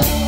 love.